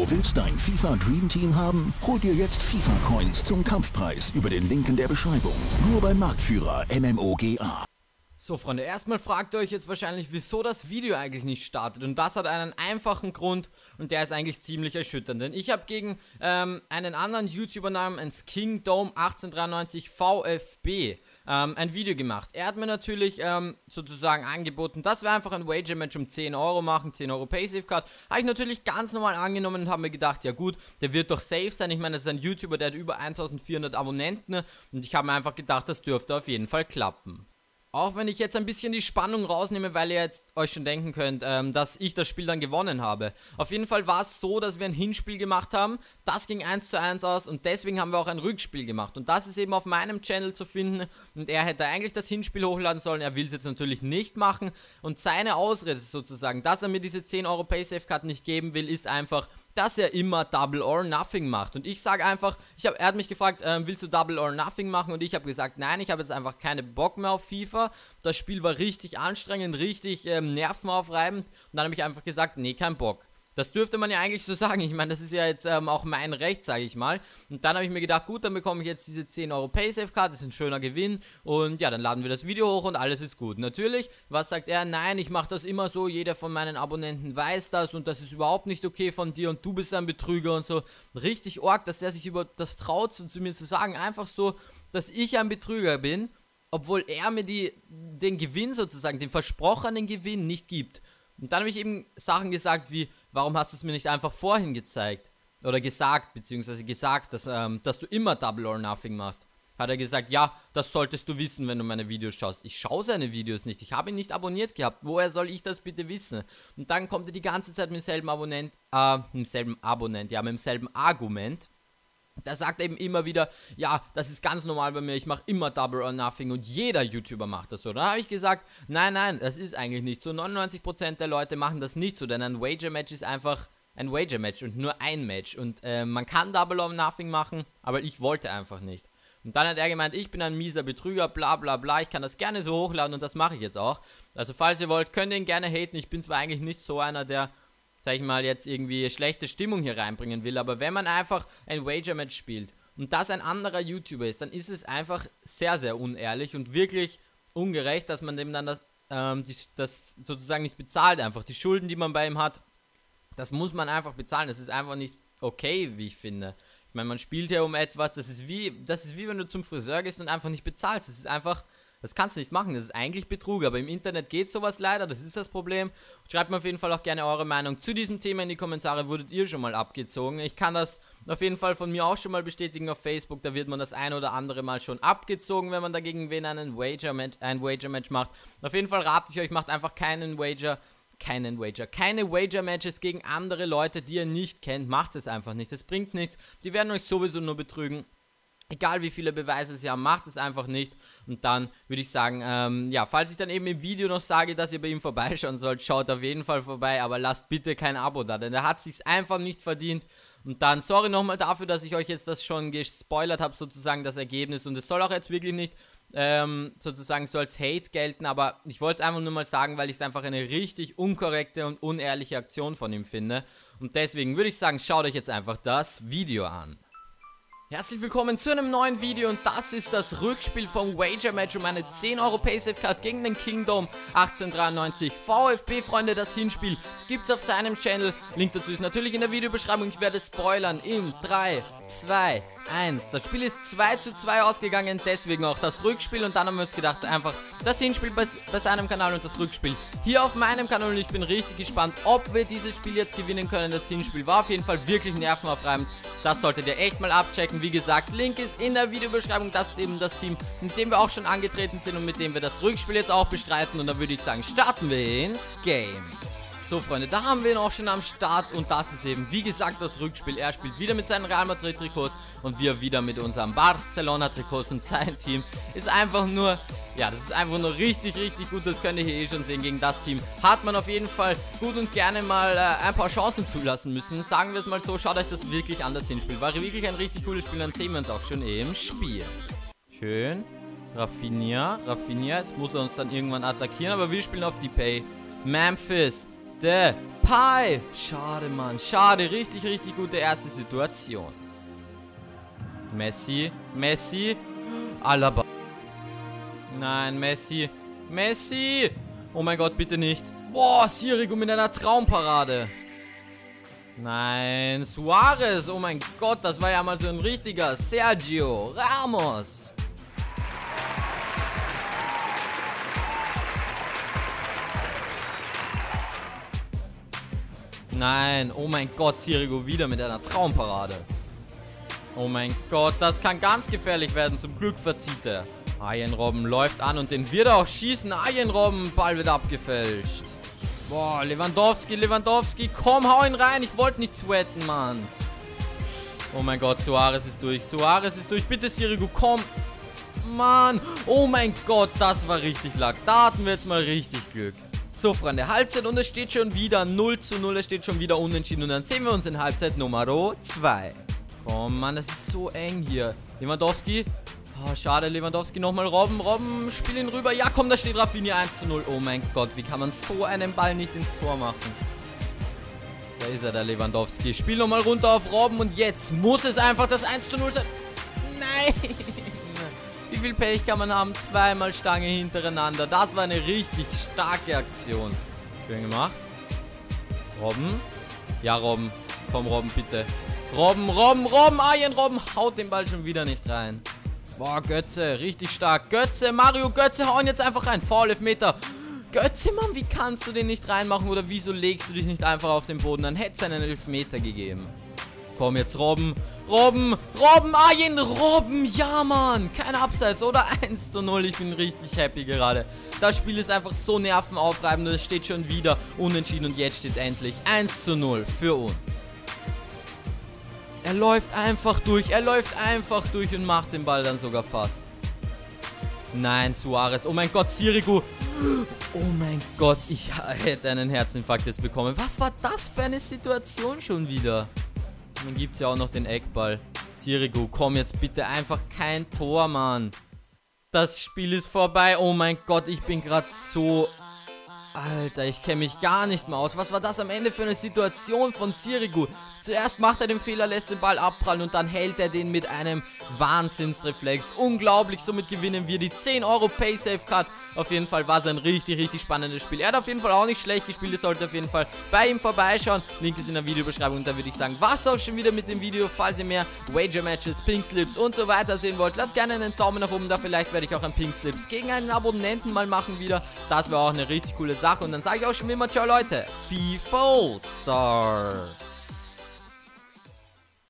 Du willst dein FIFA Dream Team haben? Hol dir jetzt FIFA Coins zum Kampfpreis über den Link in der Beschreibung. Nur beim Marktführer MMOGA. So Freunde, erstmal fragt ihr euch jetzt wahrscheinlich, wieso das Video eigentlich nicht startet. Und das hat einen einfachen Grund und der ist eigentlich ziemlich erschütternd. Denn ich habe gegen ähm, einen anderen YouTuber namens Kingdom 1893 VFB ähm, ein Video gemacht. Er hat mir natürlich ähm, sozusagen angeboten, dass wir einfach ein Wager-Match um 10 Euro machen, 10 Euro Paysafe-Card. Habe ich natürlich ganz normal angenommen und habe mir gedacht, ja gut, der wird doch safe sein. Ich meine, das ist ein YouTuber, der hat über 1400 Abonnenten und ich habe mir einfach gedacht, das dürfte auf jeden Fall klappen. Auch wenn ich jetzt ein bisschen die Spannung rausnehme, weil ihr jetzt euch schon denken könnt, ähm, dass ich das Spiel dann gewonnen habe. Auf jeden Fall war es so, dass wir ein Hinspiel gemacht haben. Das ging 1 zu 1 aus und deswegen haben wir auch ein Rückspiel gemacht. Und das ist eben auf meinem Channel zu finden. Und er hätte eigentlich das Hinspiel hochladen sollen. Er will es jetzt natürlich nicht machen. Und seine Ausrede sozusagen, dass er mir diese 10 Euro Paysafe-Card nicht geben will, ist einfach, dass er immer Double or Nothing macht. Und ich sage einfach, ich hab, er hat mich gefragt, ähm, willst du Double or Nothing machen? Und ich habe gesagt, nein, ich habe jetzt einfach keine Bock mehr auf FIFA. Das Spiel war richtig anstrengend, richtig ähm, nervenaufreibend. Und dann habe ich einfach gesagt, nee, kein Bock. Das dürfte man ja eigentlich so sagen. Ich meine, das ist ja jetzt ähm, auch mein Recht, sage ich mal. Und dann habe ich mir gedacht, gut, dann bekomme ich jetzt diese 10 Euro Paysafe-Card. Das ist ein schöner Gewinn. Und ja, dann laden wir das Video hoch und alles ist gut. Natürlich, was sagt er? Nein, ich mache das immer so. Jeder von meinen Abonnenten weiß das und das ist überhaupt nicht okay von dir und du bist ein Betrüger und so. Richtig arg, dass der sich über das traut, zu mir zu sagen. Einfach so, dass ich ein Betrüger bin, obwohl er mir die, den Gewinn sozusagen, den versprochenen Gewinn nicht gibt. Und dann habe ich eben Sachen gesagt wie, warum hast du es mir nicht einfach vorhin gezeigt? Oder gesagt, beziehungsweise gesagt, dass, ähm, dass du immer Double or Nothing machst. Hat er gesagt, ja, das solltest du wissen, wenn du meine Videos schaust. Ich schaue seine Videos nicht. Ich habe ihn nicht abonniert gehabt. Woher soll ich das bitte wissen? Und dann kommt er die ganze Zeit mit demselben Abonnent, äh, mit demselben Abonnent, ja, mit demselben Argument. Der sagt eben immer wieder, ja, das ist ganz normal bei mir, ich mache immer Double or Nothing und jeder YouTuber macht das so. Dann habe ich gesagt, nein, nein, das ist eigentlich nicht so. 99% der Leute machen das nicht so, denn ein Wager-Match ist einfach ein Wager-Match und nur ein Match. Und äh, man kann Double or Nothing machen, aber ich wollte einfach nicht. Und dann hat er gemeint, ich bin ein mieser Betrüger, bla bla bla, ich kann das gerne so hochladen und das mache ich jetzt auch. Also falls ihr wollt, könnt ihr ihn gerne haten. Ich bin zwar eigentlich nicht so einer, der sag ich mal, jetzt irgendwie schlechte Stimmung hier reinbringen will. Aber wenn man einfach ein Wager-Match spielt und das ein anderer YouTuber ist, dann ist es einfach sehr, sehr unehrlich und wirklich ungerecht, dass man dem dann das, ähm, die, das sozusagen nicht bezahlt. Einfach die Schulden, die man bei ihm hat, das muss man einfach bezahlen. Das ist einfach nicht okay, wie ich finde. Ich meine, man spielt ja um etwas, das ist wie, das ist wie wenn du zum Friseur gehst und einfach nicht bezahlst. Das ist einfach das kannst du nicht machen, das ist eigentlich Betrug, aber im Internet geht sowas leider, das ist das Problem. Schreibt mir auf jeden Fall auch gerne eure Meinung zu diesem Thema in die Kommentare, wurdet ihr schon mal abgezogen? Ich kann das auf jeden Fall von mir auch schon mal bestätigen auf Facebook, da wird man das ein oder andere Mal schon abgezogen, wenn man dagegen wen einen Wager ein Wager-Match macht. Auf jeden Fall rate ich euch, macht einfach keinen Wager keinen Wager. Keine Wager-Matches gegen andere Leute, die ihr nicht kennt. Macht es einfach nicht. Das bringt nichts. Die werden euch sowieso nur betrügen. Egal wie viele Beweise sie haben, macht es einfach nicht. Und dann würde ich sagen, ähm, ja, falls ich dann eben im Video noch sage, dass ihr bei ihm vorbeischauen sollt, schaut auf jeden Fall vorbei, aber lasst bitte kein Abo da, denn er hat sich einfach nicht verdient. Und dann, sorry nochmal dafür, dass ich euch jetzt das schon gespoilert habe, sozusagen das Ergebnis. Und es soll auch jetzt wirklich nicht ähm, sozusagen so als Hate gelten, aber ich wollte es einfach nur mal sagen, weil ich es einfach eine richtig unkorrekte und unehrliche Aktion von ihm finde. Und deswegen würde ich sagen, schaut euch jetzt einfach das Video an. Herzlich willkommen zu einem neuen Video und das ist das Rückspiel vom Wager Match um eine 10 Euro Paysafe Card gegen den Kingdom 1893. VfB Freunde, das Hinspiel gibt's auf seinem Channel. Link dazu ist natürlich in der Videobeschreibung. Ich werde spoilern in 3, 2, 1. Das Spiel ist 2 zu 2 ausgegangen, deswegen auch das Rückspiel. Und dann haben wir uns gedacht, einfach das Hinspiel bei, bei seinem Kanal und das Rückspiel hier auf meinem Kanal. Und ich bin richtig gespannt, ob wir dieses Spiel jetzt gewinnen können. Das Hinspiel war auf jeden Fall wirklich nervenaufreibend. Das solltet ihr echt mal abchecken. Wie gesagt, Link ist in der Videobeschreibung. Das ist eben das Team, mit dem wir auch schon angetreten sind und mit dem wir das Rückspiel jetzt auch bestreiten. Und dann würde ich sagen, starten wir ins Game. So, Freunde, da haben wir ihn auch schon am Start und das ist eben, wie gesagt, das Rückspiel. Er spielt wieder mit seinen Real Madrid-Trikots und wir wieder mit unserem Barcelona-Trikots und sein Team ist einfach nur, ja, das ist einfach nur richtig, richtig gut. Das könnt ihr hier eh schon sehen. Gegen das Team hat man auf jeden Fall gut und gerne mal äh, ein paar Chancen zulassen müssen. Sagen wir es mal so, schaut euch das wirklich an, das Hinspiel. War wirklich ein richtig cooles Spiel, dann sehen wir uns auch schon im Spiel. Schön. Raffinia, Raffinia, jetzt muss er uns dann irgendwann attackieren, aber wir spielen auf die Pay. Memphis, bitte. Pi. Schade, Mann. Schade. Richtig, richtig gute erste Situation. Messi. Messi. Alaba. Nein, Messi. Messi. Oh mein Gott, bitte nicht. Boah, Sirigu mit einer Traumparade. Nein, Suarez. Oh mein Gott, das war ja mal so ein richtiger Sergio Ramos. Nein, oh mein Gott, Sirigu wieder mit einer Traumparade. Oh mein Gott, das kann ganz gefährlich werden. Zum Glück verzieht er. Ayenrobben läuft an und den wird er auch schießen. Ayenrobben, Ball wird abgefälscht. Boah, Lewandowski, Lewandowski, komm, hau ihn rein. Ich wollte nicht sweaten, Mann. Oh mein Gott, Suarez ist durch. Suarez ist durch. Bitte, Sirigu, komm. Mann. Oh mein Gott, das war richtig lack. Da hatten wir jetzt mal richtig Glück. So, Freunde, Halbzeit und es steht schon wieder 0 zu 0. Es steht schon wieder unentschieden. Und dann sehen wir uns in Halbzeit Nummer 2. Oh Mann, das ist so eng hier. Lewandowski. Oh, schade, Lewandowski nochmal Robben. Robben, spiel ihn rüber. Ja, komm, da steht Rafinha 1 zu 0. Oh mein Gott, wie kann man so einen Ball nicht ins Tor machen? Da ist er, der Lewandowski. Spiel nochmal runter auf Robben und jetzt muss es einfach das 1 zu 0 sein. Nein! Viel Pech kann man haben? Zweimal Stange hintereinander. Das war eine richtig starke Aktion. Schön gemacht. Robben. Ja, Robben. Komm, Robben, bitte. Robben, Robben, Robben, Arjen Robben haut den Ball schon wieder nicht rein. Boah, Götze, richtig stark. Götze, Mario Götze hauen jetzt einfach rein. Foul, Meter. Götze, Mann, wie kannst du den nicht reinmachen oder wieso legst du dich nicht einfach auf den Boden? Dann hätte es einen Elfmeter gegeben. Komm jetzt, Robben. Robben, Robben, Arjen, Robben. Ja, Mann. Kein Abseits, oder? 1 zu 0. Ich bin richtig happy gerade. Das Spiel ist einfach so nervenaufreibend. Es steht schon wieder unentschieden und jetzt steht endlich 1 zu 0 für uns. Er läuft einfach durch. Er läuft einfach durch und macht den Ball dann sogar fast. Nein, Suarez. Oh mein Gott, Sirigu. Oh mein Gott, ich hätte einen Herzinfarkt jetzt bekommen. Was war das für eine Situation schon wieder? Dann gibt es ja auch noch den Eckball. Sirigu, komm jetzt bitte einfach kein Tor, Mann. Das Spiel ist vorbei. Oh mein Gott, ich bin gerade so Alter, ich kenne mich gar nicht mehr aus. Was war das am Ende für eine Situation von Sirigu? Zuerst macht er den Fehler, lässt den Ball abprallen und dann hält er den mit einem Wahnsinnsreflex. Unglaublich, somit gewinnen wir die 10 Euro Paysafe Card. Auf jeden Fall war es ein richtig, richtig spannendes Spiel. Er hat auf jeden Fall auch nicht schlecht gespielt. Ihr solltet auf jeden Fall bei ihm vorbeischauen. Link ist in der Videobeschreibung. Und da würde ich sagen, was auch schon wieder mit dem Video. Falls ihr mehr Wager Matches, Pink Slips und so weiter sehen wollt, lasst gerne einen Daumen nach oben da. Vielleicht werde ich auch ein Pink Slips gegen einen Abonnenten mal machen wieder. Das wäre auch eine richtig coole Sache. Und dann sage ich auch schon immer, ciao Leute. FIFA Stars.